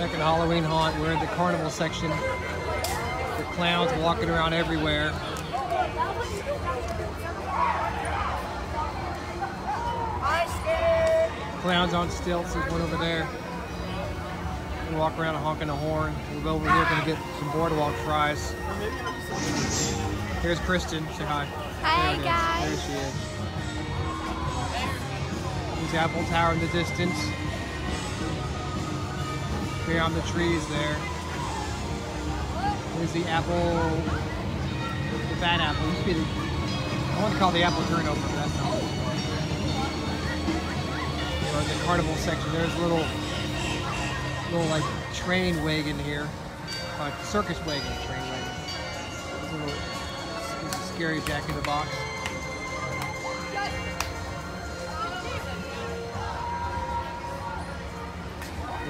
Back in Halloween Haunt, we're in the carnival section. The clowns walking around everywhere. Clowns on stilts, there's one over there. We walk around honking a horn. We'll go over here, gonna get some boardwalk fries. Here's Kristen, say hi. Hi, There it is. guys. There she is. There's Apple Tower in the distance. Beyond the trees there. There's the apple, the bad apple. Used to be the, I want to call the apple turnover, but that's not. Or the carnival section. There's a little, little like train wagon here, like circus wagon, train wagon. There's a little, there's a scary Jack in the Box.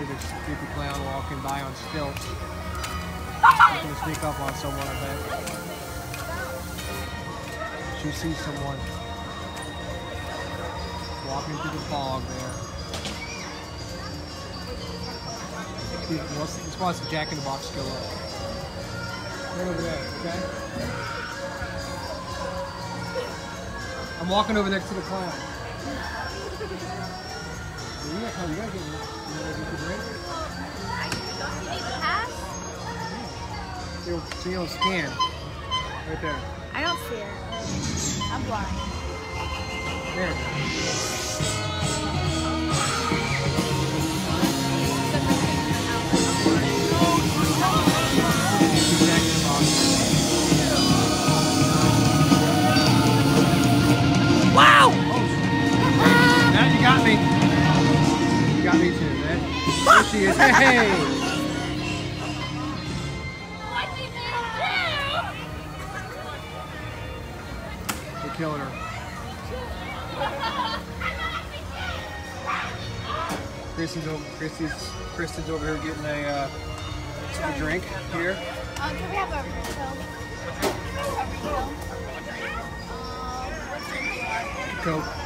There's a creepy clown walking by on stilts. He's gonna sneak up on someone, I bet. She sees someone walking through the fog there. He just wants the Jack in the Box go up. Right over there, okay? I'm walking over next to the clown. You gotta, you gotta get, gotta get the drink. You'll see on scan. Right there. I don't see it. I'm blind. There. Jack in the Box. Wow! Now you got me. You got me too, man. There she is. Hey! We're killing her. Kristen's over, Kristen's, Kristen's over here getting a, uh, a drink here. Um, can we have a refill? A refill? Coke.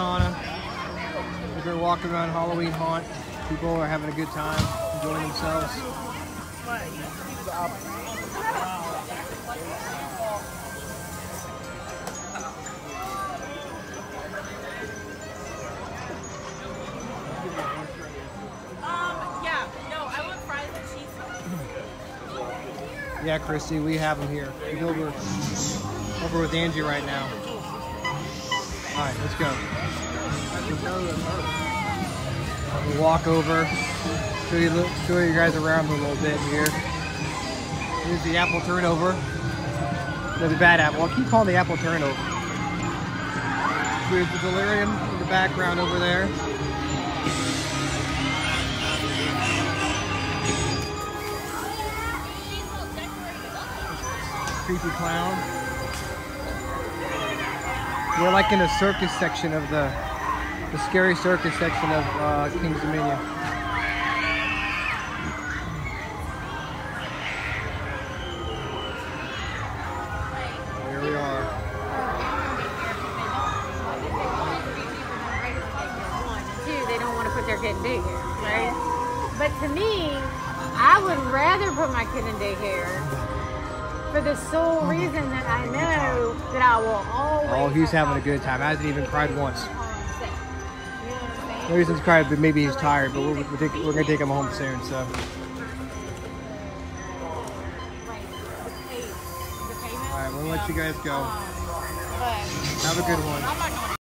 Hey Tana. We've been walking around Halloween Haunt. People are having a good time, enjoying themselves. Um, yeah, no, I want fries and cheese. Yeah, Christy, we have them here. We're over, over with Angie right now. All right, let's go. We'll walk over, show you, show you guys around a little bit here. Here's the apple turnover. No, the bad apple. I'll keep calling the apple turnover. Here's the delirium in the background over there. creepy clown. We're like in the circus section of the the scary circus section of uh, Kings Dominion. Here we are. Two, they don't want to put their kid in daycare, right? But to me, I would rather put my kid in daycare for the sole oh reason that I know that I will always. Oh, he's having a good time. Hasn't even cried once. Oh, home reason You know what I'm saying? No reason's cried, but maybe he's tired. But we're, we're, take, we're gonna take him home soon. So Like, the pay- the payment, all right, we'll let you guys go. Um, have a good one. I'm not going